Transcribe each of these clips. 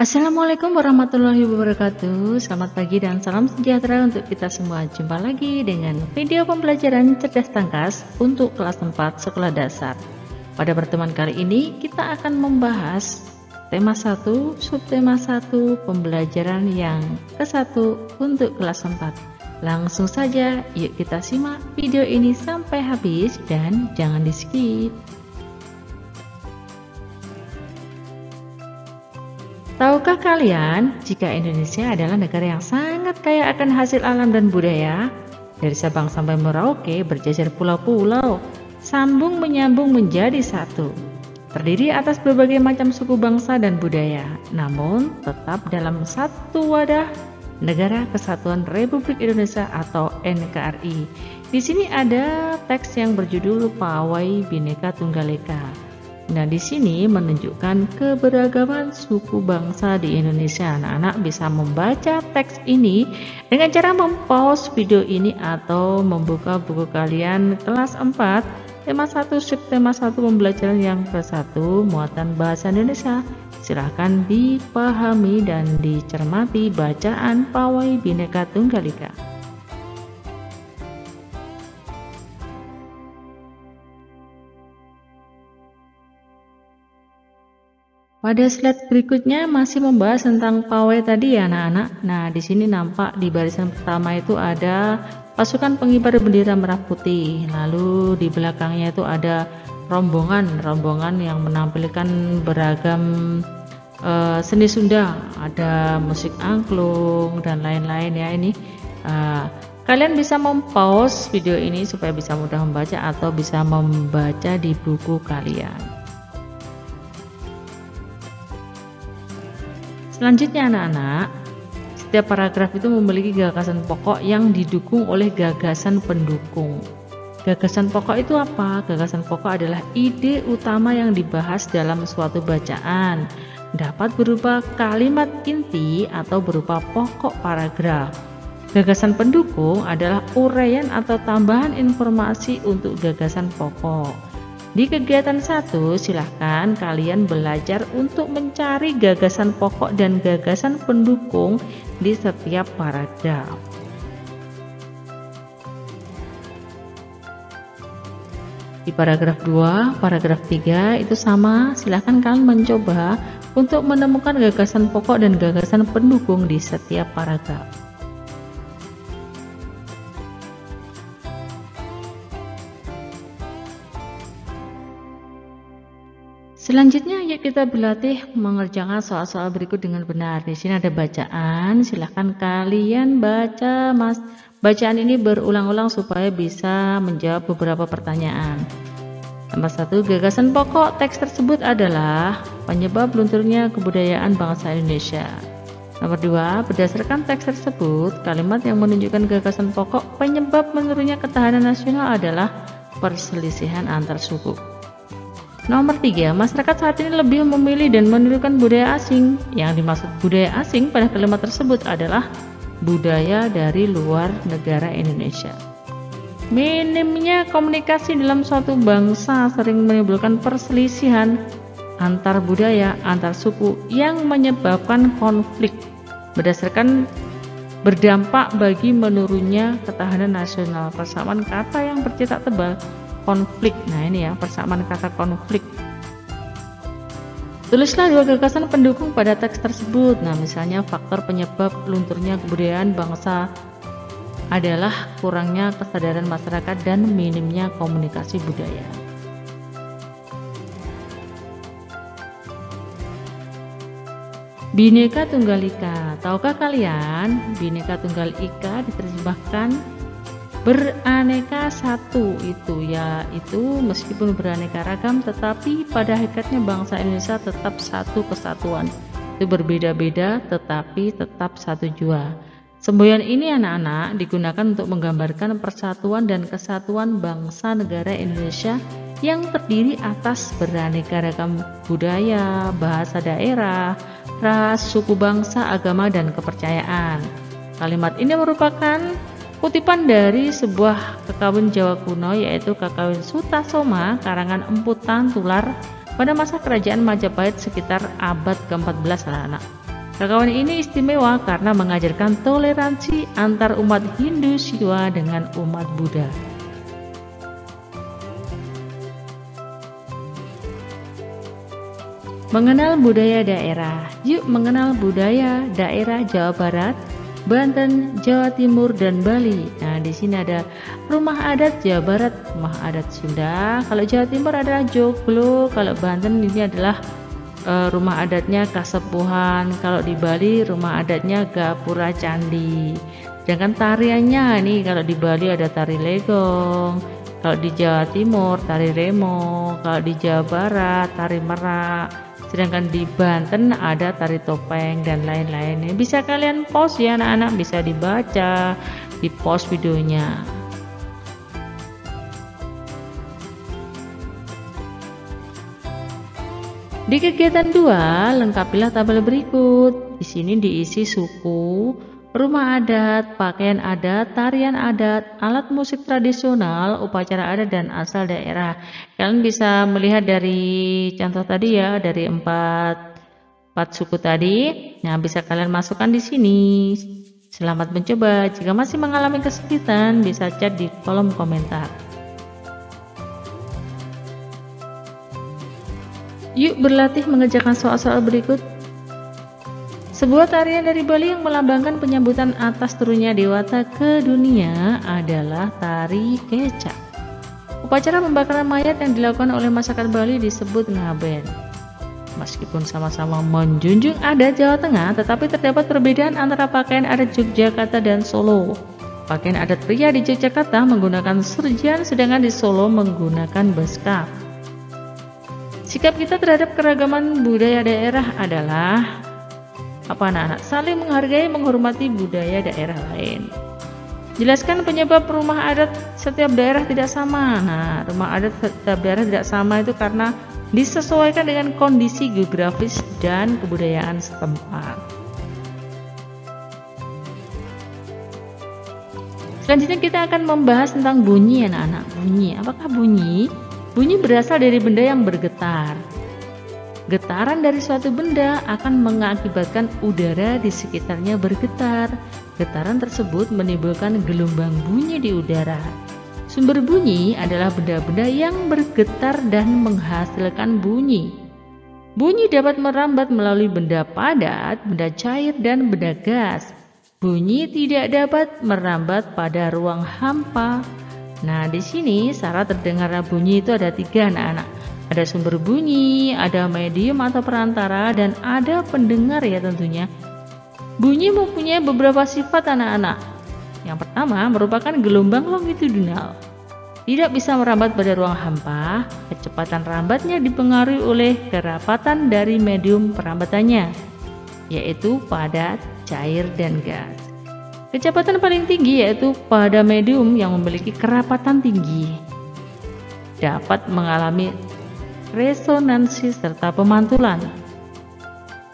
Assalamualaikum warahmatullahi wabarakatuh. Selamat pagi dan salam sejahtera untuk kita semua. Jumpa lagi dengan video pembelajaran cerdas tangkas untuk kelas 4 sekolah dasar. Pada pertemuan kali ini kita akan membahas tema 1, subtema 1, pembelajaran yang ke-1 untuk kelas 4 Langsung saja yuk kita simak video ini sampai habis dan jangan di skip Tahukah kalian jika Indonesia adalah negara yang sangat kaya akan hasil alam dan budaya? Dari Sabang sampai Merauke berjajar pulau-pulau, sambung menyambung menjadi satu. Terdiri atas berbagai macam suku bangsa dan budaya, namun tetap dalam satu wadah Negara Kesatuan Republik Indonesia atau NKRI. Di sini ada teks yang berjudul Pawai Bhinneka Tunggal Ika. Nah, di sini menunjukkan keberagaman suku bangsa di Indonesia. Anak-anak bisa membaca teks ini dengan cara mempost video ini atau membuka buku kalian kelas 4 tema 1 subtema 1 pembelajaran yang ke-1 muatan bahasa Indonesia. Silahkan dipahami dan dicermati bacaan Pawai Bhinneka Tunggal Ika. Pada slide berikutnya masih membahas tentang pawai tadi ya anak-anak. Nah, di sini nampak di barisan pertama itu ada pasukan pengibar bendera merah putih. Lalu di belakangnya itu ada rombongan-rombongan yang menampilkan beragam uh, seni Sunda. Ada musik angklung dan lain-lain ya ini. Uh, kalian bisa mempause video ini supaya bisa mudah membaca atau bisa membaca di buku kalian. Selanjutnya anak-anak, setiap paragraf itu memiliki gagasan pokok yang didukung oleh gagasan pendukung. Gagasan pokok itu apa? Gagasan pokok adalah ide utama yang dibahas dalam suatu bacaan. Dapat berupa kalimat inti atau berupa pokok paragraf. Gagasan pendukung adalah uraian atau tambahan informasi untuk gagasan pokok. Di kegiatan satu, silahkan kalian belajar untuk mencari gagasan pokok dan gagasan pendukung di setiap paragraf. Di paragraf 2, paragraf 3 itu sama, silahkan kalian mencoba untuk menemukan gagasan pokok dan gagasan pendukung di setiap paragraf. Selanjutnya yuk kita berlatih mengerjakan soal-soal berikut dengan benar. Di sini ada bacaan, silahkan kalian baca mas. Bacaan ini berulang-ulang supaya bisa menjawab beberapa pertanyaan. Nomor satu, gagasan pokok teks tersebut adalah penyebab lunturnya kebudayaan bangsa Indonesia. Nomor dua, berdasarkan teks tersebut, kalimat yang menunjukkan gagasan pokok penyebab menurunnya ketahanan nasional adalah perselisihan antar suku. Nomor tiga, masyarakat saat ini lebih memilih dan menirukan budaya asing. Yang dimaksud budaya asing pada kalimat tersebut adalah budaya dari luar negara Indonesia. Minimnya komunikasi dalam suatu bangsa sering menimbulkan perselisihan antar budaya, antar suku yang menyebabkan konflik berdasarkan berdampak bagi menurunnya ketahanan nasional. Persamaan kata yang bercetak tebal konflik. Nah, ini ya, persamaan kata konflik. Tulislah dua gagasan pendukung pada teks tersebut. Nah, misalnya faktor penyebab lunturnya kebudayaan bangsa adalah kurangnya kesadaran masyarakat dan minimnya komunikasi budaya. Bineka Tunggal Ika. Tahukah kalian, Bineka Tunggal Ika diterjemahkan beraneka satu itu ya itu meskipun beraneka ragam tetapi pada hakikatnya bangsa Indonesia tetap satu kesatuan itu berbeda-beda tetapi tetap satu jua semboyan ini anak-anak digunakan untuk menggambarkan persatuan dan kesatuan bangsa negara Indonesia yang terdiri atas beraneka ragam budaya, bahasa daerah, ras, suku bangsa, agama, dan kepercayaan. Kalimat ini merupakan Kutipan dari sebuah kekawin Jawa kuno yaitu Kakawin Sutasoma karangan Emputan Tular pada masa kerajaan Majapahit sekitar abad ke-14 anak-anak. Rekaman ini istimewa karena mengajarkan toleransi antar umat Hindu Siwa dengan umat Buddha. Mengenal budaya daerah. Yuk mengenal budaya daerah Jawa Barat, Banten, Jawa Timur, dan Bali. Nah, di sini ada rumah adat Jawa Barat, rumah adat Sunda. Kalau Jawa Timur adalah Joglo, kalau Banten ini adalah uh, rumah adatnya Kasepuhan kalau di Bali rumah adatnya Gapura Candi sedangkan tariannya nih kalau di Bali ada tari legong kalau di Jawa Timur tari remo kalau di Jawa Barat tari merak sedangkan di Banten ada tari topeng dan lain-lain bisa kalian post ya anak-anak? Bisa dibaca di post videonya. Di kegiatan 2, lengkapilah tabel berikut. Di sini diisi suku, rumah adat, pakaian adat, tarian adat, alat musik tradisional, upacara adat, dan asal daerah. Kalian bisa melihat dari contoh tadi ya, dari empat, empat suku tadi. Nah, bisa kalian masukkan di sini. Selamat mencoba. Jika masih mengalami kesulitan, bisa chat di kolom komentar. Yuk berlatih mengerjakan soal-soal berikut. Sebuah tarian dari Bali yang melambangkan penyambutan atas turunnya dewata ke dunia adalah tari kecak. Upacara pembakaran mayat yang dilakukan oleh masyarakat Bali disebut ngaben. Meskipun sama-sama menjunjung adat Jawa Tengah, tetapi terdapat perbedaan antara pakaian adat Yogyakarta dan Solo. Pakaian adat pria di Yogyakarta menggunakan serjan, sedangkan di Solo menggunakan beskap. Sikap kita terhadap keragaman budaya daerah adalah apa anak-anak? Saling menghargai, menghormati budaya daerah lain. Jelaskan penyebab rumah adat setiap daerah tidak sama. Nah, rumah adat setiap daerah tidak sama itu karena disesuaikan dengan kondisi geografis dan kebudayaan setempat. Selanjutnya kita akan membahas tentang bunyi anak-anak. Bunyi, apakah bunyi? Bunyi berasal dari benda yang bergetar. Getaran dari suatu benda akan mengakibatkan udara di sekitarnya bergetar. Getaran tersebut menimbulkan gelombang bunyi di udara. Sumber bunyi adalah benda-benda yang bergetar dan menghasilkan bunyi. Bunyi dapat merambat melalui benda padat, benda cair, dan benda gas. Bunyi tidak dapat merambat pada ruang hampa, Nah, di sini syarat terdengar bunyi itu ada tiga anak-anak. Ada sumber bunyi, ada medium atau perantara, dan ada pendengar ya tentunya. Bunyi mempunyai beberapa sifat anak-anak. Yang pertama merupakan gelombang longitudinal. Tidak bisa merambat pada ruang hampa, kecepatan rambatnya dipengaruhi oleh kerapatan dari medium perambatannya, yaitu padat, cair, dan gas. Kecepatan paling tinggi yaitu pada medium yang memiliki kerapatan tinggi dapat mengalami resonansi serta pemantulan.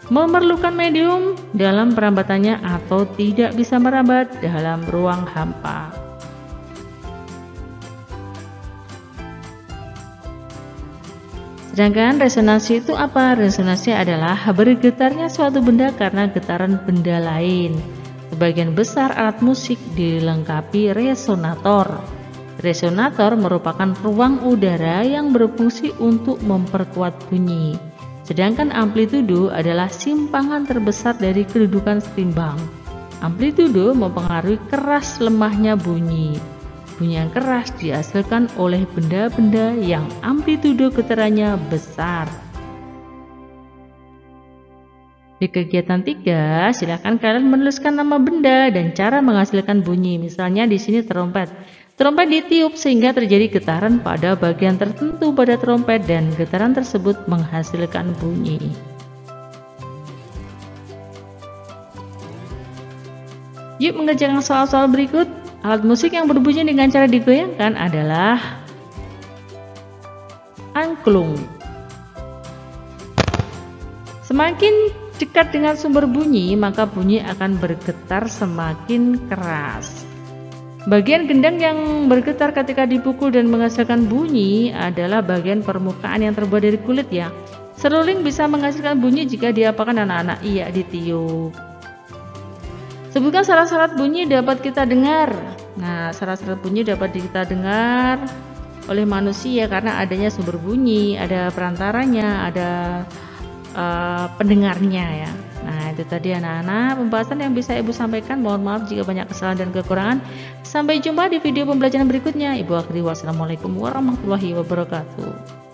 Memerlukan medium dalam perambatannya atau tidak bisa merambat dalam ruang hampa. Sedangkan resonansi itu apa? Resonansi adalah bergetarnya suatu benda karena getaran benda lain. Sebagian besar alat musik dilengkapi resonator. Resonator merupakan ruang udara yang berfungsi untuk memperkuat bunyi. Sedangkan amplitudo adalah simpangan terbesar dari kedudukan setimbang. Amplitudo mempengaruhi keras lemahnya bunyi. Bunyi yang keras dihasilkan oleh benda-benda yang amplitudo getarannya besar. Di kegiatan 3, silakan kalian menuliskan nama benda dan cara menghasilkan bunyi. Misalnya di sini trompet. Trompet ditiup sehingga terjadi getaran pada bagian tertentu pada trompet dan getaran tersebut menghasilkan bunyi. Yuk mengerjakan soal-soal berikut. Alat musik yang berbunyi dengan cara digoyangkan adalah angklung. Semakin Dekat dengan sumber bunyi, maka bunyi akan bergetar semakin keras. Bagian gendang yang bergetar ketika dipukul dan menghasilkan bunyi adalah bagian permukaan yang terbuat dari kulit ya. Seruling bisa menghasilkan bunyi jika diapakan anak-anak? Iya, ditiup. Sebutkan syarat-syarat bunyi dapat kita dengar. Nah, syarat-syarat bunyi dapat kita dengar oleh manusia karena adanya sumber bunyi, ada perantaranya, ada uh, pendengarnya ya. Nah, itu tadi anak-anak pembahasan yang bisa Ibu sampaikan. Mohon maaf jika banyak kesalahan dan kekurangan. Sampai jumpa di video pembelajaran berikutnya. Ibu akhiri wassalamualaikum warahmatullahi wabarakatuh.